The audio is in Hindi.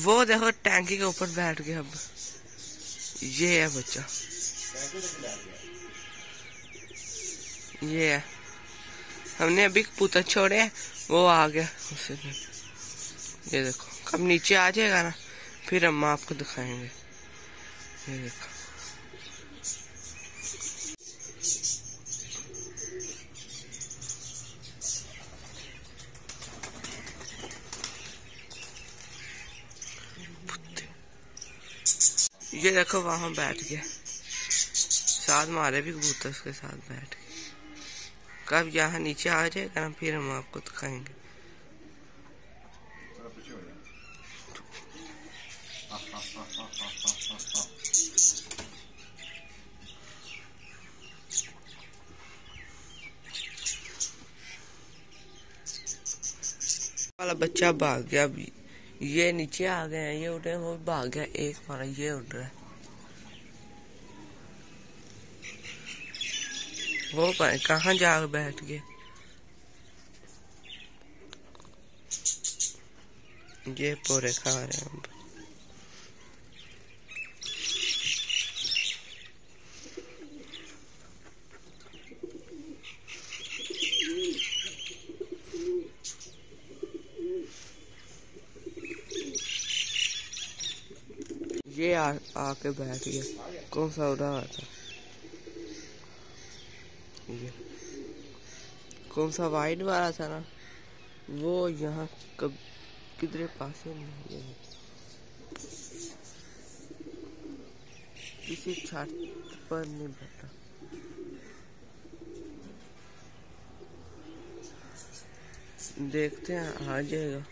वो देखो, टैंकी के ऊपर बैठ गया अब। ये है बच्चा। ये है। हमने अभी कबूतर छोड़े है, वो आ गया। उसे ये देखो, कब नीचे आ जाएगा ना, फिर हम आपको दिखाएँगे। ये देखो। ये देखो वहाँ बैठ गया। साथ मारे भी कबूतर उसके साथ बैठ गए कब यहाँ नीचे आ जाएगा ना, फिर हम आपको दिखाएँगे। वाला बच्चा भाग गया अभी। ये नीचे आ गए हैं, ये उठे वो भाग गया एक मारा, ये उठ रहा है। वो कहा जा बैठ गए। ये पूरे खा रहे हैं। ये आ, आके बैठ गया। कौन सा उड़ा रहा था? ये। कौन सा वाइट वाला था ना? वो यहाँ कब किधरे पास नहीं है किसी छत पर नहीं बैठा। देखते हैं आ जाएगा।